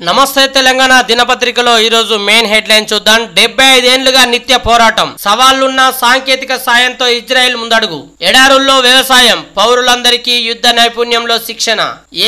నమస్తే తెలంగాణ దినపత్రికలో ఈరోజు మెయిన్ హెడ్లైన్ చూద్దాం. డెబ్బై ఐదేళ్ళుగా నిత్య పోరాటం. సవాళ్ళున్న సాంకేతిక సాయంతో ఇజ్రాయెల్ ముందడుగు. ఎడారుల్లో వ్యవసాయం పౌరులందరికీ యుద్ధ నైపుణ్యంలో శిక్షణ.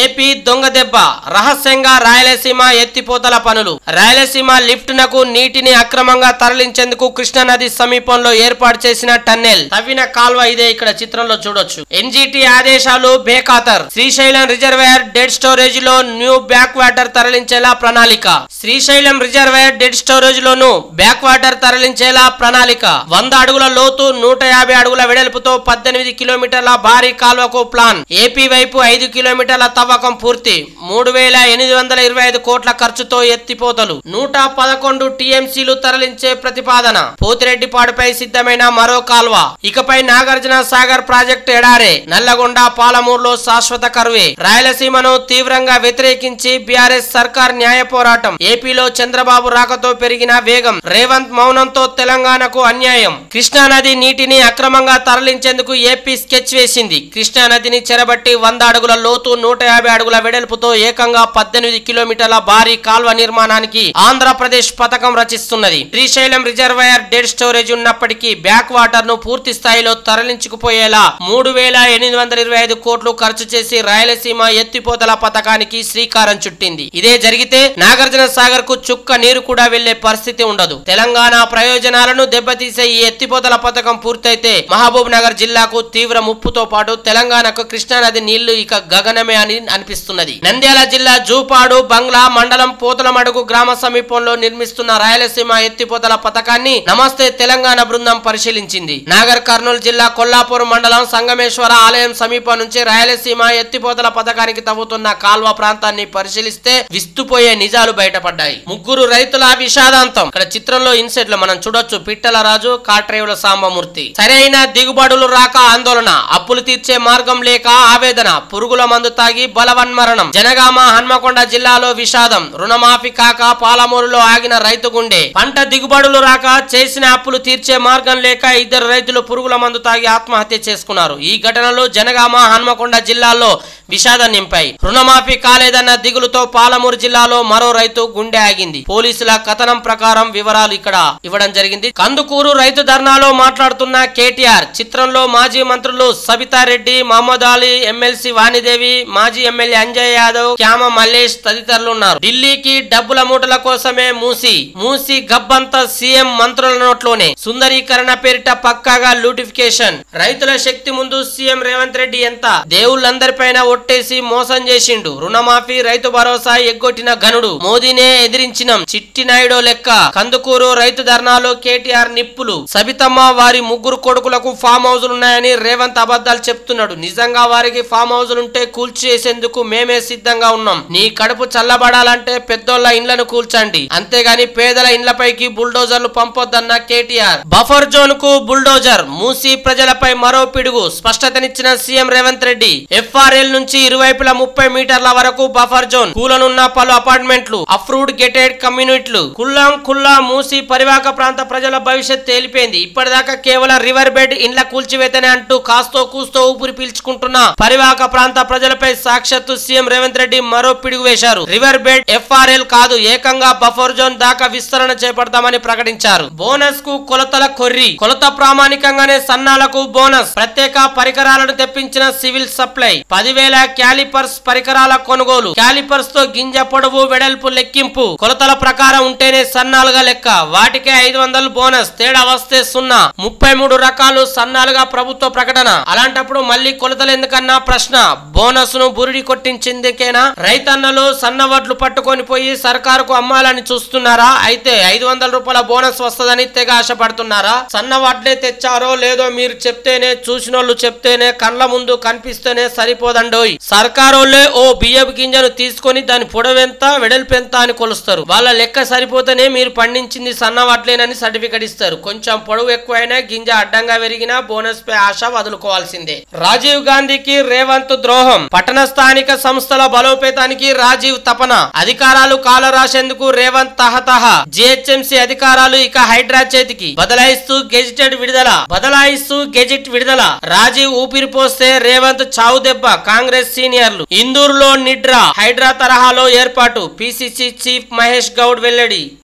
ఏపీ దొంగ దెబ్బ రహస్యంగా రాయలసీమ ఎత్తిపోతల పనులు. రాయలసీమ లిఫ్ట్ నకు నీటిని అక్రమంగా తరలించేందుకు కృష్ణానది సమీపంలో ఏర్పాటు చేసిన టన్నెల్. తవ్విన కాల్వ ఇదే ఇక్కడ చిత్రంలో చూడొచ్చు. ఎన్జిటి ఆదేశాలు బేఖాతర్. శ్రీశైలం రిజర్వేయర్ డెడ్ స్టోరేజ్లో న్యూ బ్యాక్ వాటర్ తరలించేలా ప్రణాళిక. శ్రీశైలం రిజర్వాయర్ డెడ్ స్టోరేజ్ లోను బ్యాక్ వాటర్ తరలించేలా ప్రణాళిక. వంద అడుగుల లోతు నూట యాభై అడుగుల వెడల్పుతో పద్దెనిమిది కిలోమీటర్ల భారీ కాల్వకు ప్లాన్. ఏపీ వైపు ఐదు కిలోమీటర్ల తవ్వకం పూర్తి. మూడు వేల ఎనిమిది వందల ఇరవై ఐదు కోట్ల ఖర్చుతో ఎత్తిపోతలు. నూట పదకొండు టీఎంసీలు తరలించే ప్రతిపాదన. పోతిరెడ్డిపాడుపై సిద్ధమైన మరో కాల్వ. ఇకపై నాగార్జున సాగర్ ప్రాజెక్టు ఎడారే. నల్లగొండ పాలమూరులో శాశ్వత కరువే. రాయలసీమను తీవ్రంగా వ్యతిరేకించి బీఆర్ఎస్ సర్కార్ న్యాయ పోరాటం. ఏపీలో చంద్రబాబు రాకతో పెరిగిన వేగం రేవంత్ మౌనంతో తెలంగాణకు అన్యాయం. కృష్ణా నది నీటిని అక్రమంగా తరలించేందుకు ఏపీ స్కెచ్ వేసింది. కృష్ణా నదిని చెరబట్టి వంద అడుగుల లోతు నూట యాభై అడుగుల వెడల్పుతో ఏకంగా పద్దెనిమిది కిలోమీటర్ల భారీ కాల్వ నిర్మాణానికి ఆంధ్రప్రదేశ్ పథకం రచిస్తున్నది. శ్రీశైలం రిజర్వాయర్ డెడ్ స్టోరేజ్ ఉన్నప్పటికీ బ్యాక్ వాటర్ను పూర్తి స్థాయిలో తరలించుకుపోయేలా మూడు వేల ఎనిమిది వందల ఇరవై ఐదు కోట్లు ఖర్చు చేసి రాయలసీమ ఎత్తిపోతల పథకానికి శ్రీకారం చుట్టింది. ఇదే జరిగితే నాగార్జున సాగర్కు చుక్క నీరు కూడా వెళ్ళే పరిస్థితి ఉండదు. తెలంగాణ ప్రయోజనాలను దెబ్బతీసే ఈ ఎత్తిపోతల పథకం పూర్తయితే మహబూబ్ నగర్ జిల్లాకు తీవ్ర ముప్పుతో పాటు తెలంగాణకు కృష్ణానది నీళ్ళు ఇక గగనమే అని అనిపిస్తున్నది. నంద్యాల జిల్లా జూపాడు బంగ్లా మండలం పోతలమడుగు గ్రామ సమీపంలో నిర్మిస్తున్న రాయలసీమ ఎత్తిపోతల పథకాన్ని నమస్తే తెలంగాణ బృందం పరిశీలించింది. నాగర్ కర్నూలు జిల్లా కొల్లాపూర్ మండలం సంగమేశ్వర ఆలయం సమీపం నుంచి రాయలసీమ ఎత్తిపోతల పథకానికి తవ్వుతున్న కాల్వ ప్రాంతాన్ని పరిశీలిస్తే విస్తు విస్తుపోయే నిజాలు బయటపడ్డాయి. ముగ్గురు రైతుల విషాదాంతం. ఇక్కడ చిత్రంలో ఇన్సెట్లో మనం చూడొచ్చు పిట్టల రాజు కాట్రేవుల సాంబమూర్తి. సరైన దిగుబడులు రాక ఆందోళన. అప్పులు తీర్చే మార్గం లేక ఆవేదన. పురుగుల మందు తాగి బలవన్మరణం జనగామ హన్మకొండ జిల్లాలో విషాదం. రుణమాఫీ కాక పాలమూరులో ఆగిన రైతు గుండె. పంట దిగుబడులు రాక చేసిన అప్పులు తీర్చే మార్గం లేక ఇద్దరు రైతులు పురుగుల మందు తాగి ఆత్మహత్య చేసుకున్నారు. ఈ ఘటనలో జనగామ హన్మకొండ జిల్లాల్లో విషాదం నింపాయి. రుణమాఫీ కాలేదన్న దిగులుతో పాలమూరు జిల్లా జిల్లాలో మరో రైతు గుండె ఆగింది. పోలీసుల కథనం ప్రకారం వివరాలు ఇక్కడ ఇవ్వడం జరిగింది. కందుకూరు రైతు ధర్నాలో మాట్లాడుతున్న కేటీఆర్ చిత్రంలో మాజీ మంత్రులు సబితారెడ్డి మహమ్మద్ అలీ ఎమ్మెల్సీ వాణిదేవి మాజీ ఎమ్మెల్యే అంజయ్ యాదవ్ శ్యామ మల్లేష్ తదితరులు ఉన్నారు. ఢిల్లీకి డబ్బుల మూటల కోసమే మూసి మూసి గబ్బంతా సీఎం మంత్రుల నోట్లోనే. సుందరీకరణ పేరిట పక్కాగా లూటిఫికేషన్ రైతుల శక్తి ముందు సీఎం రేవంత్ రెడ్డి ఎంత? దేవుళ్ళందరిపైన ఒట్టేసి మోసం చేసిండు. రుణమాఫీ రైతు భరోసా ఎగ్గొట్టిన ఘనుడు మోదీనే ఎదిరించినం. చిట్టి నాయుడు లెక్క కందుకూరు రైతు ధర్నాలో కేటీఆర్ నిప్పులు. సబితమ్మ వారి ముగ్గురు కొడుకులకు ఫామ్ హౌజులు ఉన్నాయని రేవంత్ అబద్దాలు చెప్తున్నాడు. నిజంగా వారికి ఫామ్ హౌజులుంటే కూల్చేసేందుకు మేమే సిద్ధంగా ఉన్నాం. నీ కడుపు చల్లబడాలంటే పెద్దోళ్ళ ఇండ్లను కూల్చండి. అంతేగాని పేదల ఇండ్లపైకి బుల్డోజర్లు పంపొద్దన్న కేటీఆర్. బఫర్ జోన్కు బుల్డోజర్ మూసి ప్రజలపై మరో పిడుగు. స్పష్టతనిచ్చిన సీఎం రేవంత్ రెడ్డి ఎఫ్ఆర్ఎల్ నుంచి ఇరువైపుల ముప్పై మీటర్ల వరకు బఫర్ జోన్. కూలనున్న పలు అపార్ట్మెంట్లు అప్రూవ్డ్ గెటెడ్ కమ్యూనిటీలు. కుల్లాం కుల్లా మూసి పరివాహక ప్రాంత ప్రజల భవిష్యత్ తేలిపోయింది. ఇప్పటిదాకా కేవలం రివర్ బెడ్ ఇండ్ల కూల్చివేతనే అంటూ కాస్తో కూస్తో ఊపిరి పీల్చుకుంటున్న పరివాహక ప్రాంత ప్రజలపై సాక్షాత్తు సీఎం రేవంత్ రెడ్డి మరో పిడుగు వేశారు. రివర్ బెడ్ ఎఫ్ఆర్ఎల్ కాదు ఏకంగా బఫర్ జోన్ దాకా విస్తరణ చేపడతామని ప్రకటించారు. బోనస్కు కొలతల కొర్రి. కొలత ప్రామాణికంగానే సన్నాలకు బోనస్. ప్రత్యేక పరికరాలను తెప్పించిన సివిల్ సప్లై. పదివేల క్యాలిపర్స్ పరికరాల కొనుగోలు. క్యాలిపర్స్తో గింజ పొడవు వెడల్పు లెక్కింపు కొలతల ప్రకారం ఉంటేనే సన్నాలుగా లెక్క. వాటికే ఐదు వందలు బోనస్. తేడా వస్తే సున్నా. ముప్పై మూడు రకాలు సన్నాలుగా ప్రభుత్వ ప్రకటన. అలాంటప్పుడు మళ్ళీ కొలతలు ఎందుకన్నా ప్రశ్న? బోనస్ను బురిడి కొట్టించిందికేనా? రైతన్నలు సన్న వడ్లు పట్టుకొని పోయి సర్కారుకు అమ్మాలని చూస్తున్నారా? అయితే ఐదు వందల రూపాయల బోనస్ వస్తదని తెగ ఆశపడుతున్నారా? సన్న వడ్లే తెచ్చారో లేదో మీరు చెప్తేనే చూసినోళ్ళు చెప్తేనే కళ్ళ ముందు కనిపిస్తేనే సరిపోదండోయ్. సర్కారోళ్ళే ఓ బియ్యపు గింజను తీసుకొని దాని పొడవెంత వెడల్పెంత అని కొలుస్తారు. వాళ్ళ లెక్క సరిపోతేనే మీరు పండించింది సన్నవాట్లేనని సర్టిఫికెట్ ఇస్తారు. కొంచెం పొడవు ఎక్కువైనా గింజ అడ్డంగా పెరిగినా బోనస్ పై ఆశ వదులుకోవాల్సిందే. రాజీవ్ గాంధీకి రేవంత్ ద్రోహం. పట్టణ స్థానిక సంస్థల బలోపేతానికి రాజీవ్ తపన. అధికారాలు కాల రాసేందుకు రేవంత్ తహతహ. జిహెచ్ఎంసీ అధికారాలు ఇక హైడ్రా చేతికి. బదలాయిస్తూ గెజిటెడ్ విడుదల. బదలాయిస్తూ గెజిట్ విడుదల. రాజీవ్ ఊపిరి పోస్తే రేవంత్ చావు దెబ్బ. కాంగ్రెస్ సీనియర్లు. ఇందూరులో నిడ్రా. హైడ్రా తరహాలో ఏర్పాటు పాటు పిసిసి చీఫ్ మహేష్ గౌడ్ వెల్లడి.